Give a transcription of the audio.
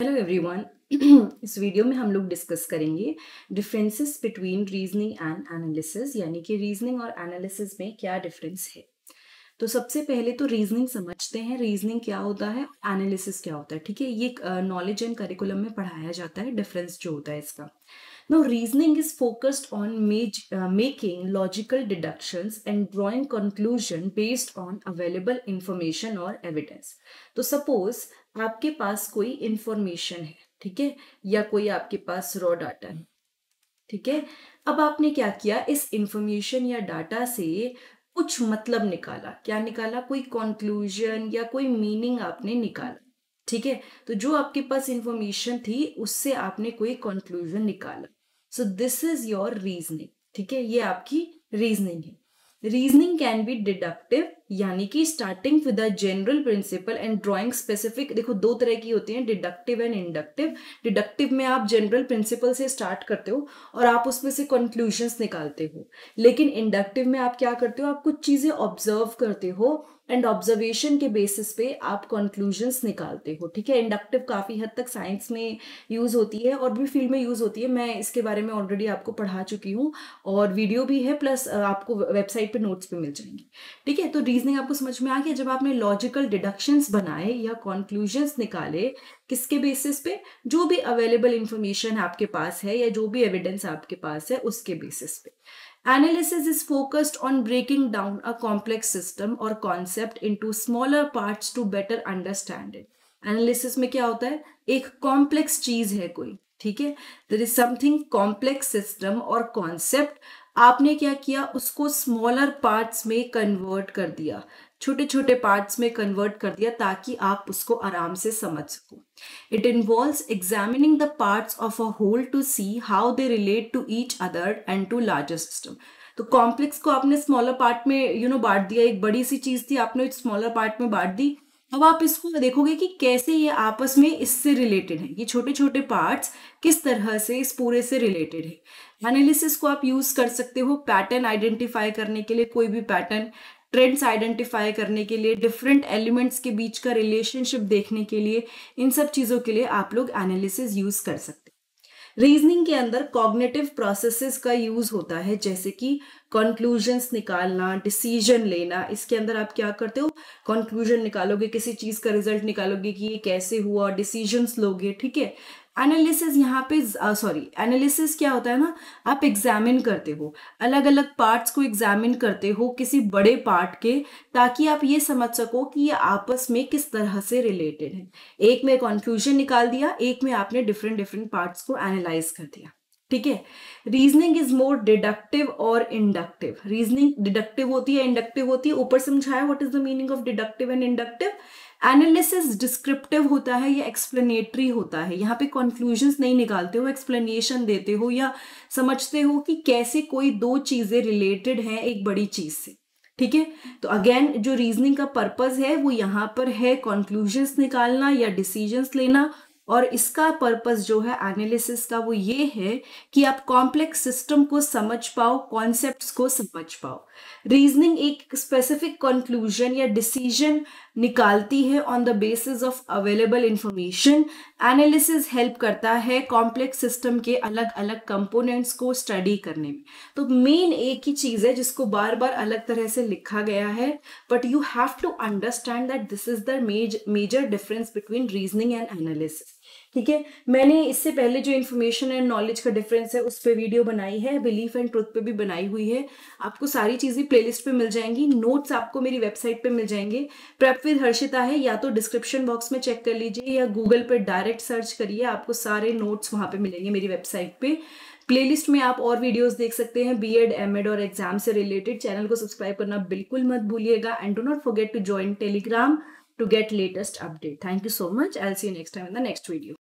Hello everyone इस video में हम लोग डिस्कस करेंगे differences between reasoning and analysis यानी कि रीजनिंग और एनालिसिस में क्या डिफरेंस है। तो सबसे पहले तो रीजनिंग समझते हैं रीजनिंग क्या होता है एनालिसिस क्या होता है ठीक है? ये नॉलेज एंड करिकुलम में पढ़ाया जाता है डिफरेंस जो होता है इसका। Now, reasoning is focused on uh, making logical deductions and drawing conclusion based on available information or evidence. तो suppose आपके पास कोई इंफॉर्मेशन है ठीक है? या कोई आपके पास रॉ डाटा है ठीक है? अब आपने क्या किया? इस इंफॉर्मेशन या डाटा से कुछ मतलब निकाला, क्या निकाला? कोई कंक्लूजन या कोई मीनिंग आपने निकाला, ठीक है? तो जो आपके पास इंफॉर्मेशन थी, उससे आपने कोई कंक्लूजन निकाला। So this is your reasoning ठीक है? ये आपकी रीजनिंग है। रीजनिंग कैन बी डिडक्टिव यानी कि starting with the general principle and drawing specific देखो दो तरह की होती हैं डिडक्टिव एंड इंडक्टिव डिडक्टिव में आप जनरल प्रिंसिपल से स्टार्ट करते हो और आप उसमें से कंक्लूजन्स निकालते हो। लेकिन इंडक्टिव में आप क्या करते हो, आप कुछ चीज़ें ऑब्ज़र्व करते हो एंड ऑब्जर्वेशन के बेसिस पे आप कंक्लूजन्स निकालते हो। ठीक है? इंडक्टिव काफ़ी हद तक साइंस में यूज़ होती है और भी फ़ील्ड में यूज़ होती है। मैं इसके बारे में ऑलरेडी आपको पढ़ा चुकी हूँ और वीडियो भी है प्लस आपको वेबसाइट पे नोट्स पे मिल जाएँगे। ठीक है? तो रीजनिंग आपको समझ में आ गया? जब आपने लॉजिकल डिडक्शंस बनाए या कॉन्क्लूजन्स निकाले, किसके बेसिस पे? जो भी अवेलेबल इंफॉर्मेशन आपके पास है या जो भी एविडेंस आपके पास है, उसके बेसिस पे। Analysis is focused on breaking down a complex system or concept into smaller parts to better understand it. Analysis में क्या होता है? एक कॉम्प्लेक्स चीज़ है कोई। ठीक है? There is something complex system और कॉन्सेप्ट आपने क्या किया? उसको स्मॉलर पार्ट्स में कन्वर्ट कर दिया। छोटे छोटे पार्ट्स में कन्वर्ट कर दिया ताकि आप उसको आराम से समझ सको। It involve examining the parts of a whole to see how they relate to each other and to larger system तो कॉम्प्लेक्स को आपने स्मॉलर पार्ट में यू नो बांट दिया। एक बड़ी सी चीज़ थी, आपने स्मॉलर पार्ट में बांट दी। अब आप इसको देखोगे कि कैसे ये आपस में इससे रिलेटेड है। ये छोटे छोटे पार्ट्स किस तरह से इस पूरे से रिलेटेड है। एनालिसिस को आप यूज़ कर सकते हो पैटर्न आइडेंटिफाई करने के लिए, कोई भी पैटर्न ट्रेंड्स आइडेंटिफाई करने के लिए डिफरेंट एलिमेंट्स के बीच का रिलेशनशिप देखने के लिए, इन सब चीज़ों के लिए आप लोग एनालिसिस यूज़ कर सकते रीजनिंग के अंदर कॉग्नेटिव प्रोसेसेस का यूज़ होता है, जैसे कि कंक्लूजन्स निकालना डिसीज़न लेना। इसके अंदर आप क्या करते हो? कंक्लूजन निकालोगे, किसी चीज़ का रिज़ल्ट निकालोगे कि ये कैसे हुआ डिसीजंस लोगे, ठीक है? एनालिसिस यहाँ पे सॉरी एनालिसिस क्या होता है ना, आप एग्जामिन करते हो अलग अलग पार्ट्स को एग्जामिन करते हो किसी बड़े पार्ट के, ताकि आप ये समझ सको कि ये आपस में किस तरह से रिलेटेड है। एक में कॉन्फ्यूजन निकाल दिया, एक में आपने डिफरेंट डिफरेंट पार्ट्स को एनालाइज कर दिया। ठीक है? रीजनिंग इज़ मोर डिडक्टिव और इंडक्टिव रीजनिंग डिडक्टिव होती है इंडक्टिव होती है, ऊपर समझाया what is the meaning of deductive and inductive analysis descriptive होता है या एक्सप्लेनेटरी होता है? यहाँ पे कंक्लूजन्स नहीं निकालते हो एक्सप्लेनेशन देते हो या समझते हो कि कैसे कोई दो चीज़ें रिलेटेड हैं एक बड़ी चीज़ से। ठीक है? तो अगेन जो रीजनिंग का पर्पज है, वो यहाँ पर है कंक्लूजन्स निकालना या डिसीजंस लेना। और इसका पर्पस जो है एनालिसिस का वो ये है कि आप कॉम्प्लेक्स सिस्टम को समझ पाओ कॉन्सेप्ट्स को समझ पाओ। रीजनिंग एक स्पेसिफिक कंक्लूजन या डिसीज़न निकालती है on the basis of available information analysis help करता है कॉम्प्लेक्स सिस्टम के अलग अलग कंपोनेंट्स को स्टडी करने में। तो मेन एक ही चीज़ है जिसको बार बार अलग तरह से लिखा गया है but you have to understand that this is the major difference between reasoning and analysis ठीक है? मैंने इससे पहले जो इन्फॉर्मेशन एंड नॉलेज का डिफरेंस है, उस पर वीडियो बनाई है बिलीफ एंड ट्रुथ पे भी बनाई हुई है। आपको सारी चीज़ें प्लेलिस्ट पे मिल जाएँगी नोट्स आपको मेरी वेबसाइट पे मिल जाएँगे। प्रेप विद हर्षिता है, या तो डिस्क्रिप्शन बॉक्स में चेक कर लीजिए, या गूगल पर डायरेक्ट सर्च करिए, आपको सारे नोट्स वहाँ पर मिलेंगे मेरी वेबसाइट पे। प्लेलिस्ट में आप और वीडियोस देख सकते हैं बी एड एम एड और एग्ज़ाम से रिलेटेड चैनल को सब्सक्राइब करना बिल्कुल मत भूलिएगा and do not forget to join Telegram to get latest update. Thank you so much. I'll see you next time in the next video.